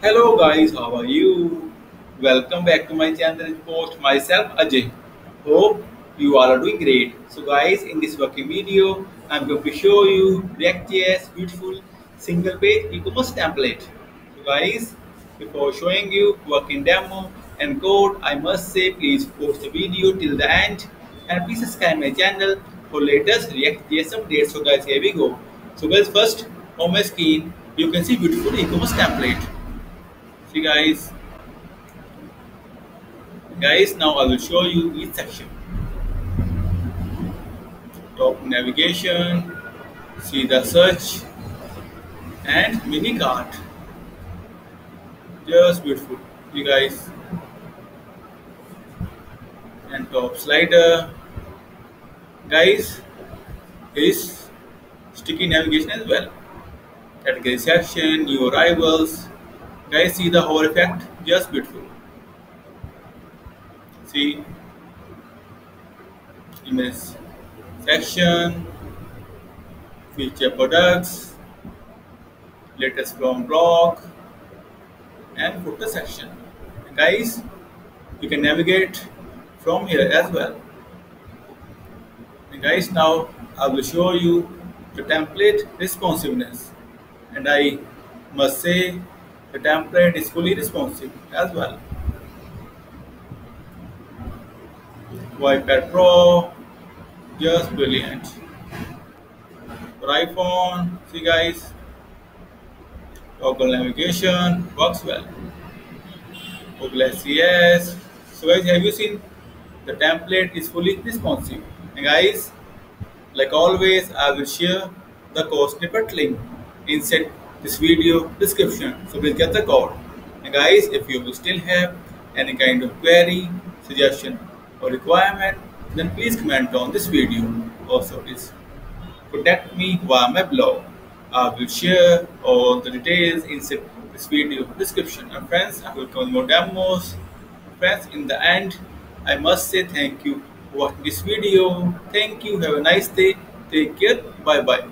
Hello guys, how are you? Welcome back to my channel post myself Ajay. Hope you all are doing great. So guys, in this working video, I'm going to show you React.js beautiful single page e-commerce template. So guys, before showing you working demo and code, I must say please post the video till the end and please subscribe my channel for latest React.js updates. So guys, here we go. So guys, first on my screen, you can see beautiful e-commerce template see guys. Guys now i will show you each section. Top navigation see the search and mini cart. Just beautiful. You guys. And top slider. Guys is sticky navigation as well. Category section new arrivals Guys, see the hover effect? Just beautiful. See image section, feature products, latest from blog, and footer section. Guys, you can navigate from here as well. And guys, now I will show you the template responsiveness. And I must say the template is fully responsive as well. iPad Pro, just brilliant. For iPhone, see guys, toggle navigation works well. Google SES. So guys, have you seen the template is fully responsive? And guys, like always, I will share the code snippet link inside this video description. So please get the code. And guys, if you still have any kind of query, suggestion or requirement, then please comment on this video. Also please contact me via my blog. I will share all the details in this video description. And friends, I will come with more demos. Friends, in the end, I must say thank you for watching this video. Thank you. Have a nice day. Take care. Bye bye.